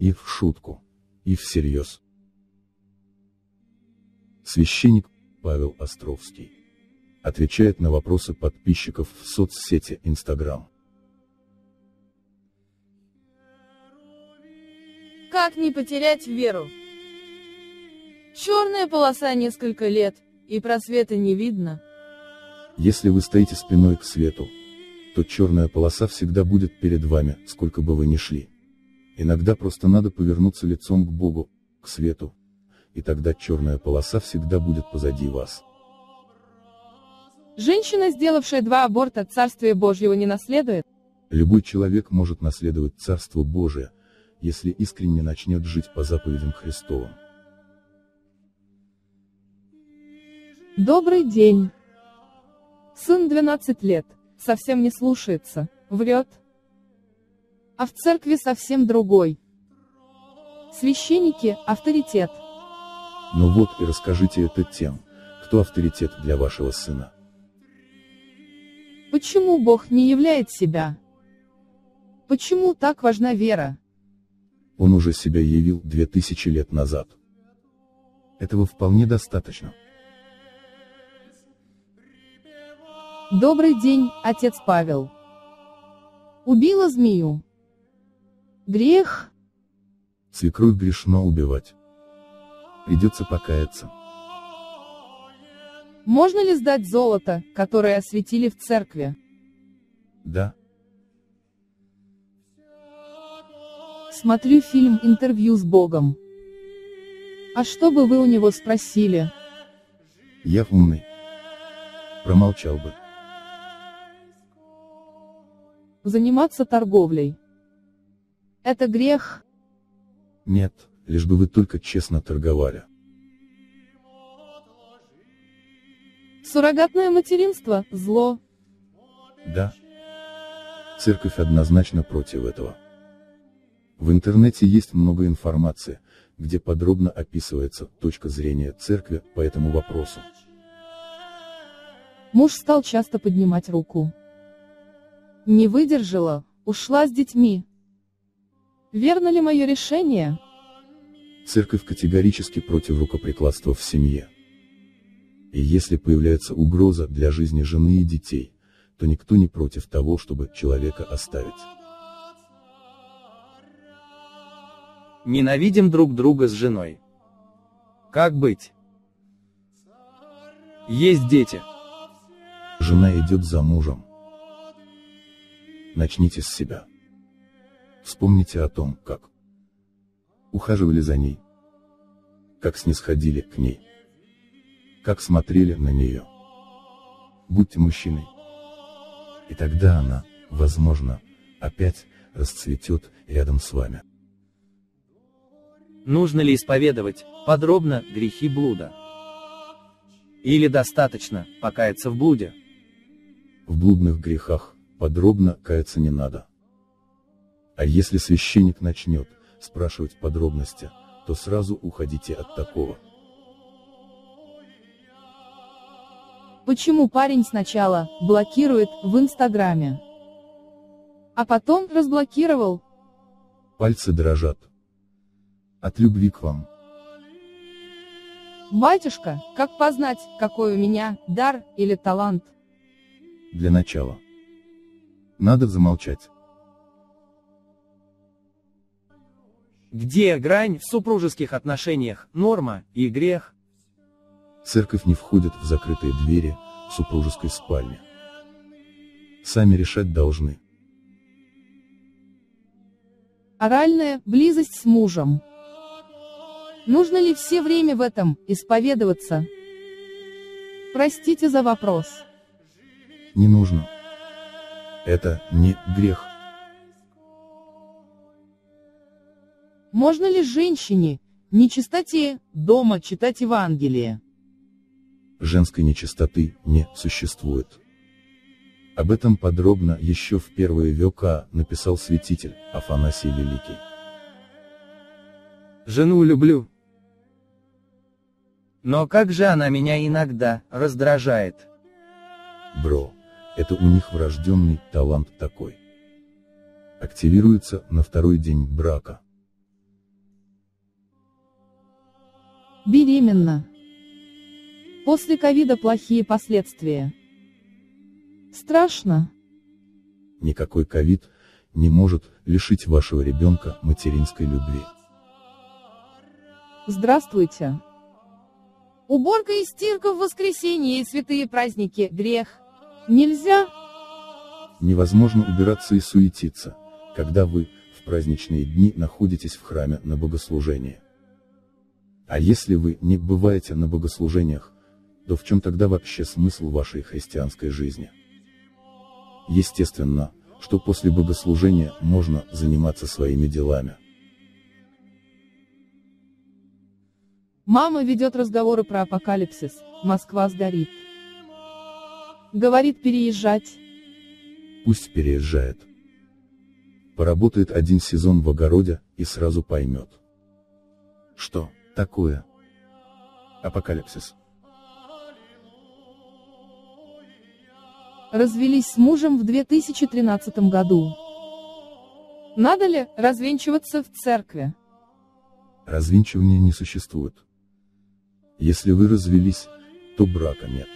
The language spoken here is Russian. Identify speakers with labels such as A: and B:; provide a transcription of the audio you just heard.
A: И в шутку, и всерьез. Священник Павел Островский отвечает на вопросы подписчиков в соцсети Instagram.
B: Как не потерять веру? Черная полоса несколько лет, и просвета не видно.
A: Если вы стоите спиной к свету, то черная полоса всегда будет перед вами, сколько бы вы ни шли. Иногда просто надо повернуться лицом к Богу, к свету, и тогда черная полоса всегда будет позади вас.
B: Женщина, сделавшая два аборта, Царствие Божьего не наследует?
A: Любой человек может наследовать Царство Божие, если искренне начнет жить по заповедям Христовым.
B: Добрый день. Сын 12 лет, совсем не слушается, врет. А в церкви совсем другой. Священники – авторитет.
A: Ну вот и расскажите это тем, кто авторитет для вашего сына.
B: Почему Бог не являет себя? Почему так важна вера?
A: Он уже себя явил две тысячи лет назад. Этого вполне достаточно.
B: Добрый день, отец Павел. Убила змею. Грех?
A: Свекровь грешно убивать. Придется покаяться.
B: Можно ли сдать золото, которое осветили в церкви?
A: Да.
B: Смотрю фильм «Интервью с Богом». А что бы вы у него спросили?
A: Я умный. Промолчал бы.
B: Заниматься торговлей. Это грех?
A: Нет, лишь бы вы только честно торговали.
B: Суррогатное материнство – зло.
A: Да. Церковь однозначно против этого. В интернете есть много информации, где подробно описывается точка зрения церкви по этому вопросу.
B: Муж стал часто поднимать руку. Не выдержала, ушла с детьми. Верно ли мое решение?
A: Церковь категорически против рукоприкладства в семье. И если появляется угроза для жизни жены и детей, то никто не против того, чтобы человека оставить.
C: Ненавидим друг друга с женой. Как быть? Есть дети.
A: Жена идет за мужем. Начните с себя. Вспомните о том, как ухаживали за ней, как снисходили к ней, как смотрели на нее. Будьте мужчиной. И тогда она, возможно, опять расцветет рядом с вами.
C: Нужно ли исповедовать, подробно, грехи блуда? Или достаточно, покаяться в блуде?
A: В блудных грехах, подробно каяться не надо. А если священник начнет спрашивать подробности, то сразу уходите от такого.
B: Почему парень сначала блокирует в Инстаграме, а потом разблокировал?
A: Пальцы дрожат. От любви к вам.
B: Батюшка, как познать, какой у меня дар или талант?
A: Для начала. Надо замолчать.
C: Где грань в супружеских отношениях, норма и грех?
A: Церковь не входит в закрытые двери в супружеской спальне. Сами решать должны.
B: Оральная близость с мужем. Нужно ли все время в этом исповедоваться? Простите за вопрос.
A: Не нужно. Это не грех.
B: Можно ли женщине, нечистоте, дома читать Евангелие?
A: Женской нечистоты не существует. Об этом подробно еще в первые века написал святитель Афанасий Великий.
C: Жену люблю, но как же она меня иногда раздражает.
A: Бро, это у них врожденный талант такой. Активируется на второй день брака.
B: Беременна. После ковида плохие последствия. Страшно.
A: Никакой ковид не может лишить вашего ребенка материнской любви.
B: Здравствуйте. Уборка и стирка в воскресенье и святые праздники – грех. Нельзя?
A: Невозможно убираться и суетиться, когда вы, в праздничные дни, находитесь в храме на богослужении. А если вы не бываете на богослужениях, то в чем тогда вообще смысл вашей христианской жизни? Естественно, что после богослужения можно заниматься своими делами.
B: Мама ведет разговоры про апокалипсис, Москва сгорит. Говорит переезжать.
A: Пусть переезжает. Поработает один сезон в огороде, и сразу поймет. Что такое апокалипсис?
B: Развелись с мужем в 2013 году. Надо ли развенчиваться в церкви?
A: Развенчивания не существует. Если вы развелись, то брака нет.